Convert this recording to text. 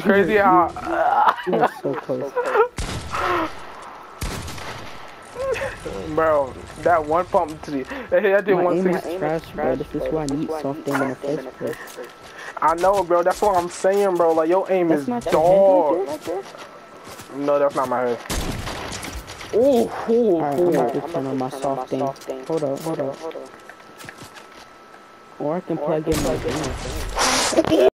Crazy how. So close. bro, that one pump to the. That did My one aim six. trash, bro. This is why I need soft aim in the first place. I know, bro. That's what I'm saying, bro. Like your aim That's is not dog. right? No, that's not my head. Ooh, ooh, Alright, I'm ooh. about to turn on my soft aim. Hold up, hold up. Or I can plug in my game.